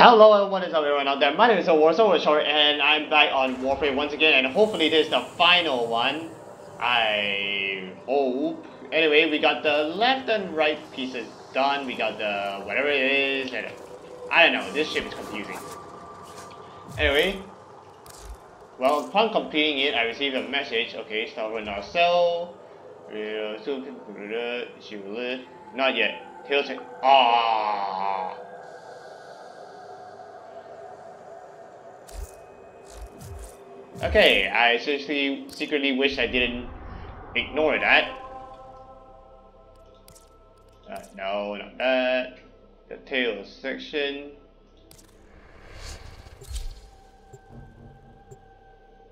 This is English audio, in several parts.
Hello, and what is up everyone out there? My name is Warsaw Short and I'm back on Warframe once again and hopefully this is the final one. I hope. Anyway, we got the left and right pieces done. We got the whatever it is and I don't know, this ship is confusing. Anyway, well, upon completing it, I received a message. Okay, start with our cell. Not yet. Ah. Okay, I seriously secretly wish I didn't ignore that. Uh, no, not that. The tail section.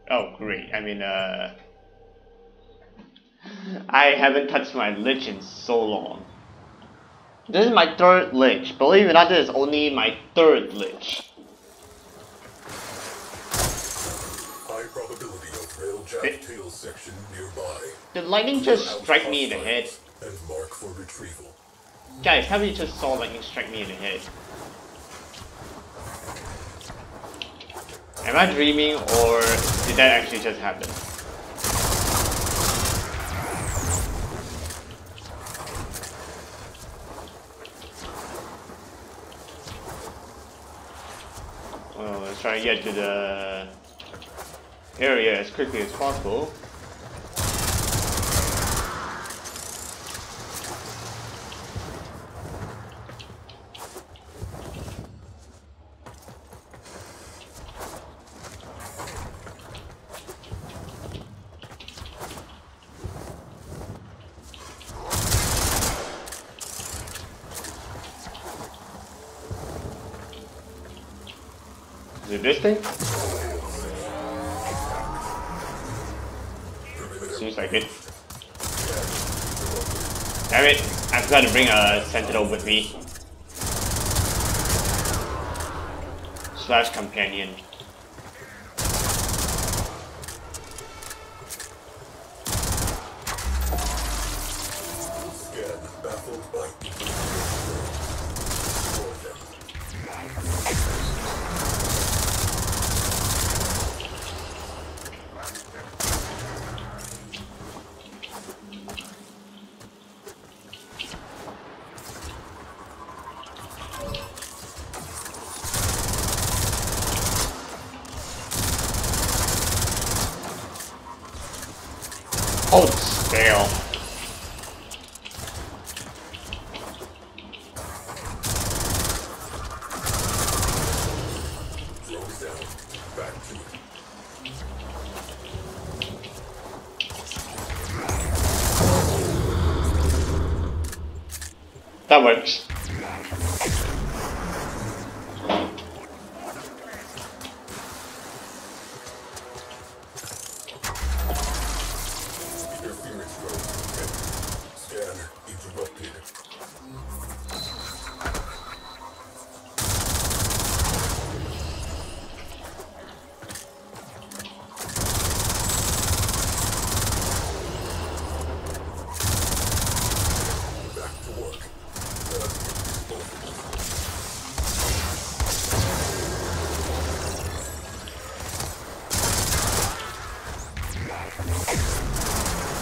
Oh, great. I mean, uh... I haven't touched my lich in so long. This is my third lich. Believe it or not, this is only my third lich. Tail section nearby. Did lightning just strike me in the head? And mark for retrieval. Guys, have you just saw lightning strike me in the head? Am I dreaming or did that actually just happen? Well, let's try and get to the area as quickly as possible. Is it this thing? Seems like it. Damn it! I forgot to bring a sentinel with me. Slash companion. Oh, scale. That works.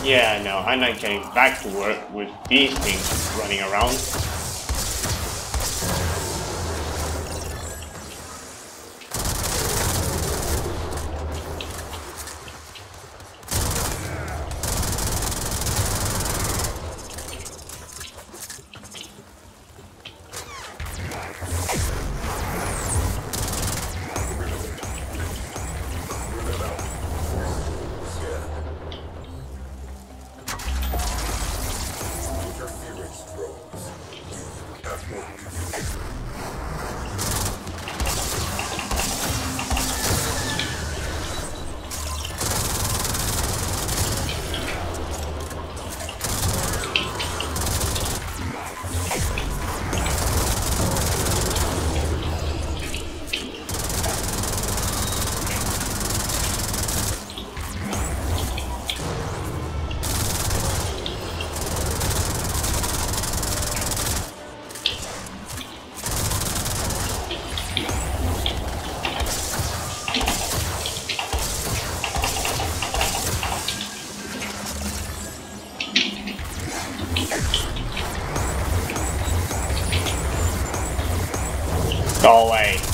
Yeah, no, I'm not getting back to work with these things running around. Go away.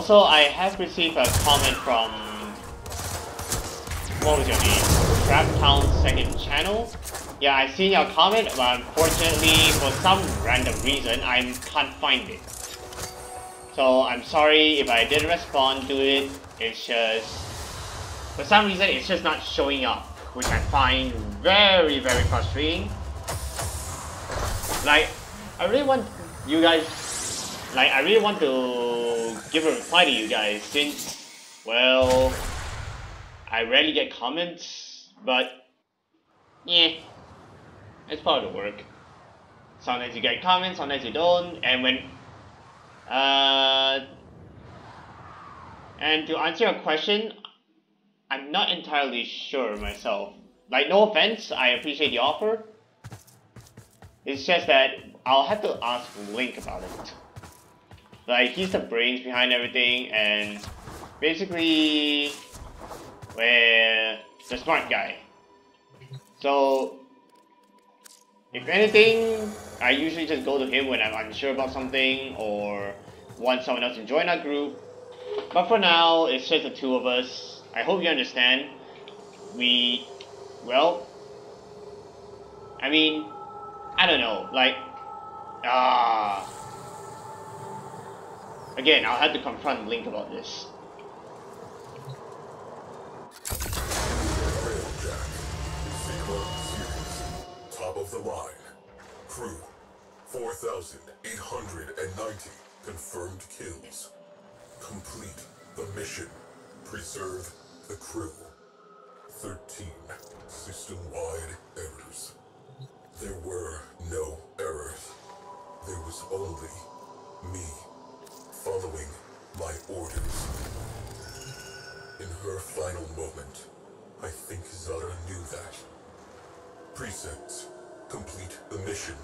Also, I have received a comment from what was your name? Trap Town second channel. Yeah, I've seen your comment, but unfortunately, for some random reason, I can't find it. So I'm sorry if I didn't respond to it. It's just for some reason it's just not showing up, which I find very very frustrating. Like, I really want you guys like I really want to give a reply to you guys. Since well I rarely get comments but yeah it's part of the work. Sometimes you get comments sometimes you don't and when uh and to answer your question I'm not entirely sure myself. Like no offense I appreciate the offer. It's just that I'll have to ask Link about it like he's the brains behind everything and basically where the smart guy. So if anything, I usually just go to him when I'm unsure about something or want someone else to join our group. But for now, it's just the two of us. I hope you understand. We, well, I mean, I don't know, like, ah. Again, I'll have to confront Link about this. Top of the line. Crew. 4,890 confirmed kills. Complete the mission. Preserve the crew. 13 system-wide errors. There were no errors. There was only me following my orders. In her final moment, I think Zara knew that. Precepts. Complete the mission.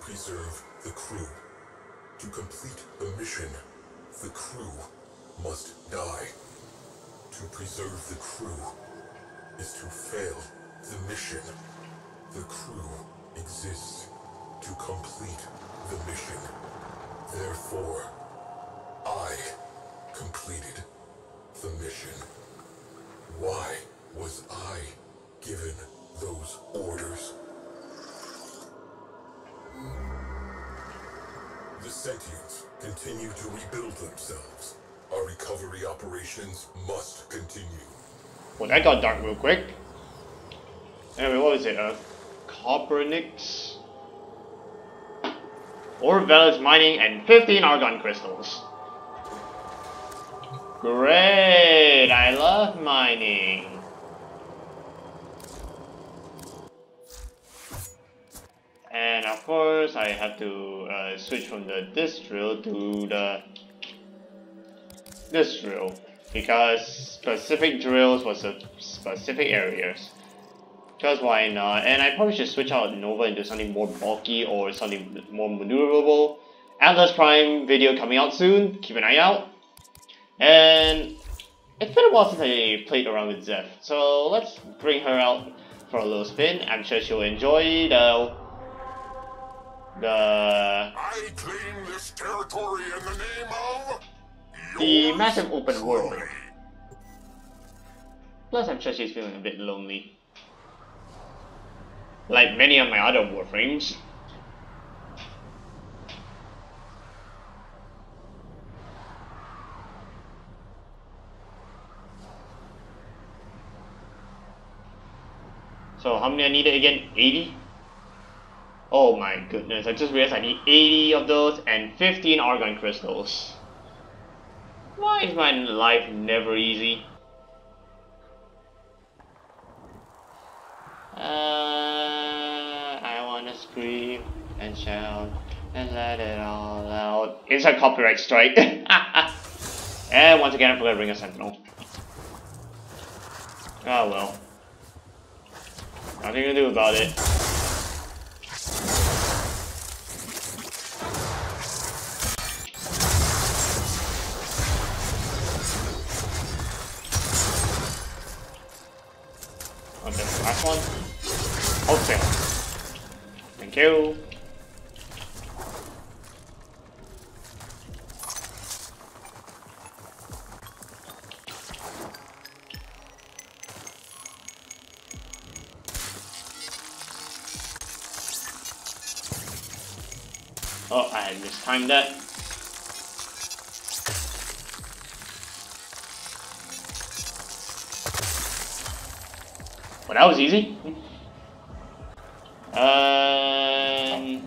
Preserve the crew. To complete the mission, the crew must die. To preserve the crew is to fail the mission. The crew exists to complete the mission. Therefore, I completed the mission. Why was I given those orders? The sentients continue to rebuild themselves. Our recovery operations must continue. Well, that got dark real quick. Anyway, what was it? Uh, Copernics? Orb Vallis mining and 15 argon crystals. Great! I love mining. And of course, I have to uh, switch from the this drill to the this drill because specific drills for specific areas. Because why not? And I probably should switch out Nova into something more bulky or something more maneuverable. Atlas Prime video coming out soon. Keep an eye out. And it's been a while since I played around with Zeph, so let's bring her out for a little spin. I'm sure she'll enjoy the the I claim this territory in the name of the massive open world. Plus, I'm sure she's feeling a bit lonely. Like many of my other Warframes. how many I needed again? 80? Oh my goodness, I just realized I need 80 of those and 15 argon crystals. Why is my life never easy? Uh, I wanna scream and shout and let it all out. It's a copyright strike. and once again, I forgot to bring a sentinel. Oh well. Nothing to do about it. Okay, last one. Wholesale. Thank you. Oh, I mistimed that. Well, that was easy. Um,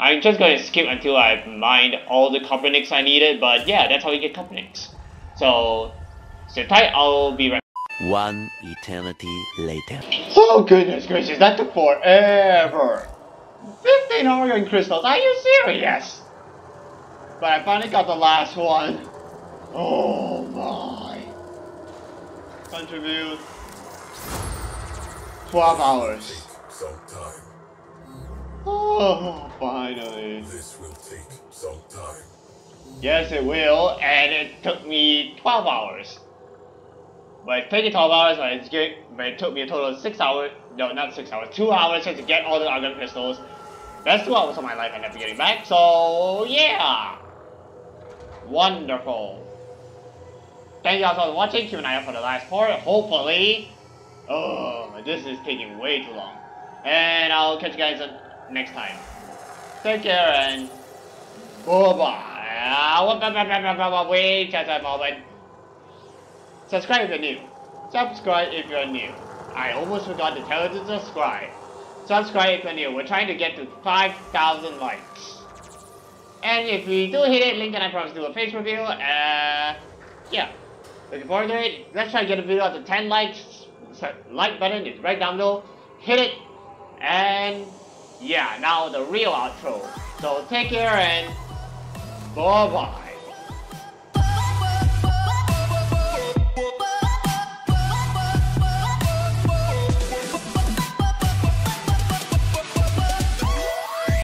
I'm just gonna skip until I've mined all the Copernicus I needed, but yeah, that's how you get Copernicus. So, sit tight, I'll be right One eternity later. Oh goodness gracious, that took forever! 15 Argon crystals, are you serious? But I finally got the last one. Oh my. Contribute. 12 hours. Some time. Oh, finally. This will take some time. Yes, it will, and it took me 12 hours. But taking 12 hours, but, it's good, but it took me a total of 6 hours. No, not 6 hours, 2 hours just to get all the Argon crystals. That's 2 hours of my life I never getting back, so yeah! Wonderful. Thank you all for watching, keep an eye out for the last part, hopefully. Oh, this is taking way too long. And I'll catch you guys next time. Take care and Bye-bye. Wait just a moment. Subscribe if you're new. Subscribe if you're new. I almost forgot to tell you to subscribe. Subscribe if you're. We're trying to get to 5,000 likes. And if we do hit it, Link and I promise to do a face review. Uh, yeah. Looking forward to it. Let's try to get a video up to 10 likes. Like button is right down below. Hit it. And yeah, now the real outro. So take care and bye bye.